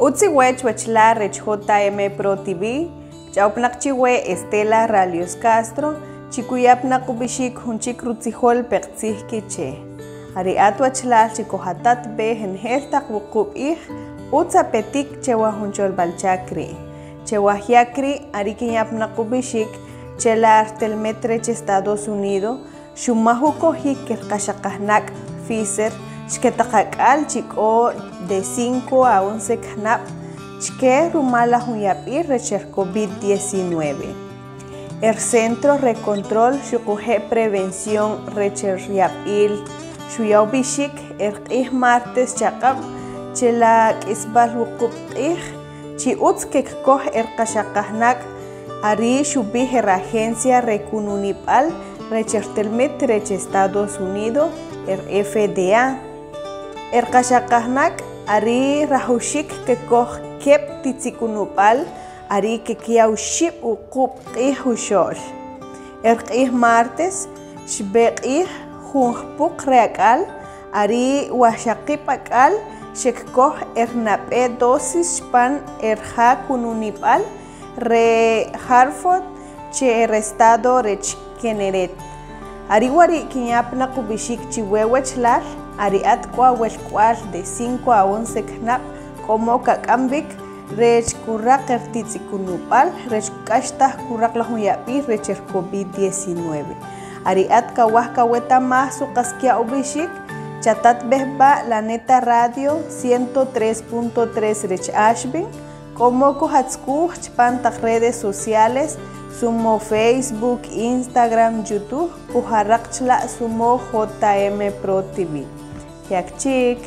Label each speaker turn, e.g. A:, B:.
A: Utsi we chwechla Utziwe chuechla Pro-TV, chauplakchiwe Estela Ralios Castro, chikuyapna kubishik hunchik rutzijol pektzihki kiche. Ari atuachla chikohatat be hen henheltak wukub ih, utzapetik chewa hunchol balchakri. Chewa hiakri, ari kinyapna ubishik, chela artel artelmetre Estados Unidos, shumahuko hikir kashakahnak, Pfizer, xketaqak'al chik'o de 5 a 11 knap chke rumala huyap'i recher COVID-19. El Centro Recontrol xukuje Prevención recher yap'il xuyaw bixik erq'ij martes chaq'ab chela k'isb'al wuqub q'ij chi utz kekkoj erqaxaqajnak ari xub'ij er agencia rekununib'al recher telmet rech Estados Unidos er FDA Erqaxaqajnak ari rajuxik kekoj kep titzikunupal ari kekiaw xib uqub q'ij uxo'l. Erq'ij martes xbeq'ij junjpuq re ak'al ari wajxaqib ak'al xekkoj ernab'e dosis xpan erja kununib'al re Hartford che estado rech Keneret. Ari wari kiñap naqubixik chiwewechlal ariat kwa welk'ual de 5 a 11 knap como kak'ambik rech kuraq ertitz'ikunub'al rech k'axtaj kuraq la jun yab'ij rech er COVID-19 ariat kawaj kawetamaj suqaskia ub'ixik chatat b'ejb'a la neta radio 103.3 rech Ashbin como kujatzkuj chpan taq redes sociales sumo Facebook, Instagram, YouTube, kujaraq chla sumo JM Pro TV. jak cik,